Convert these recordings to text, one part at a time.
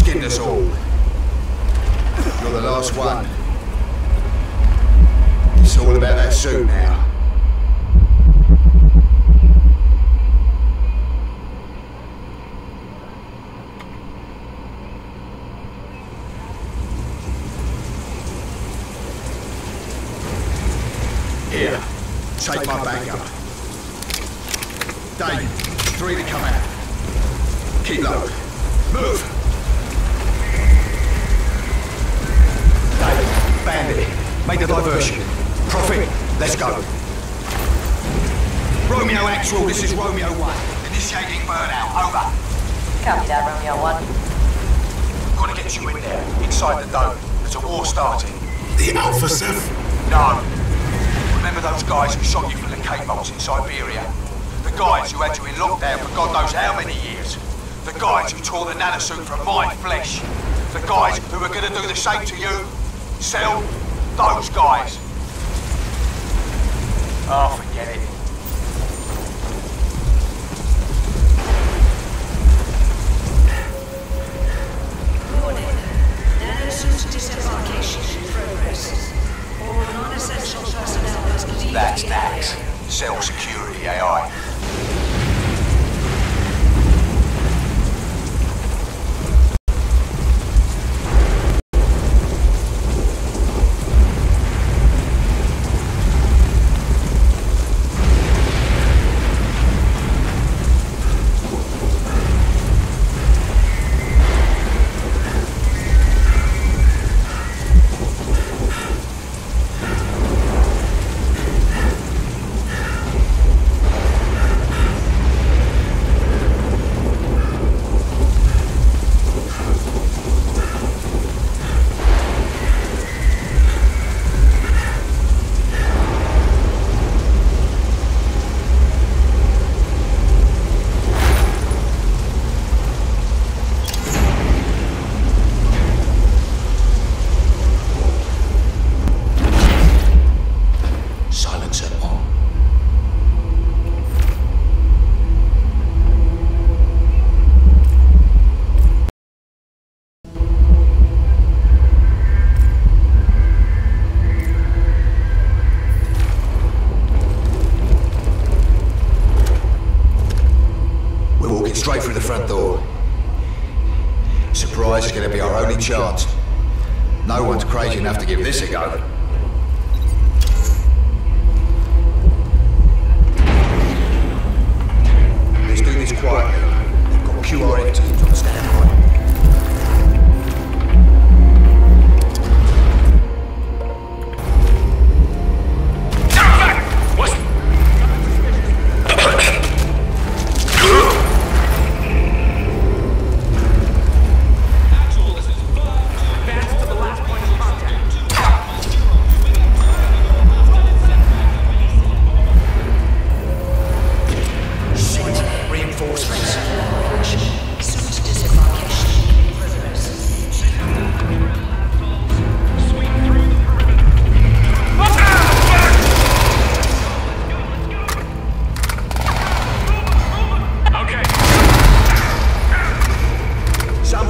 skinned us all. You're the last one. It's all about that suit now. Here, take my bag up. Dave, three to come out. Keep low. Move! Bandit, make the diversion. Prophet, let's go. Romeo Actual, this is Romeo 1. Initiating burnout, over. Copy that, Romeo 1. Gotta get you in there, inside the dome. There's a war starting. The Alpha Ceph? No. Remember those guys who shot you from the K-bolts in Siberia? The guys who had you in lockdown for God knows how many years? The guys who tore the nanosuit from my flesh? The guys who were gonna do the same to you? CELL those guys. Oh, forget it. Warning. Nanosuit disembarkation straight through the front door. Surprise is going to be our only chance. No one's crazy enough to give this a go.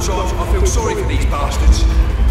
I feel sorry for these bastards.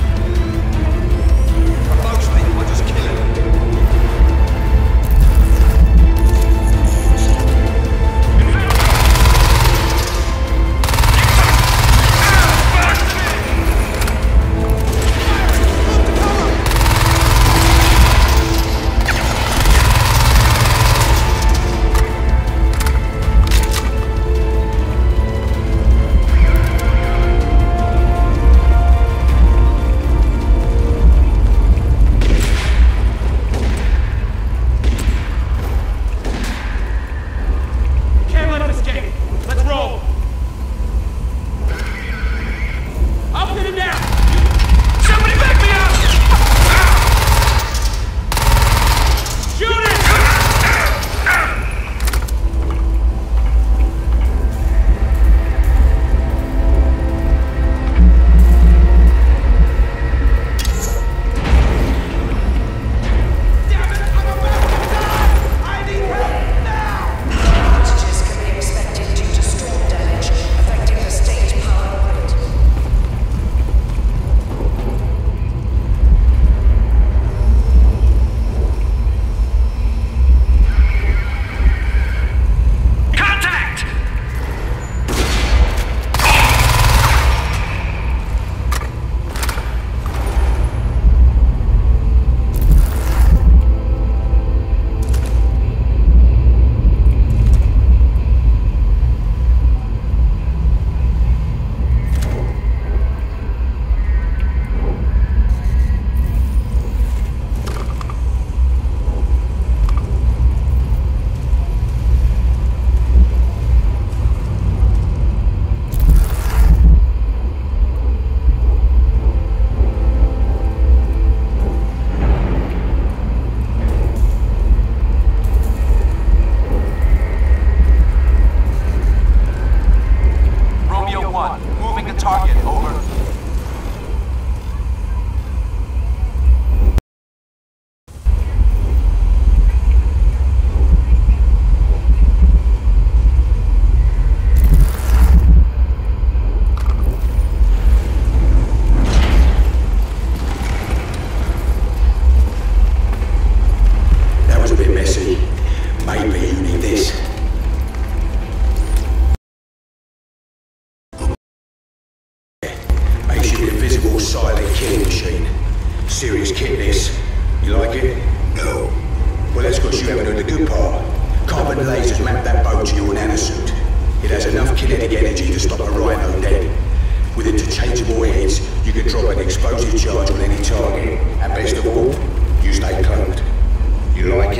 moving the target, over. Carbon lasers map that boat to your nanosuit. It has enough kinetic energy to stop a rhino dead. With interchangeable heads, you can drop an explosive charge on any target. And best of all, you stay cloaked. You like it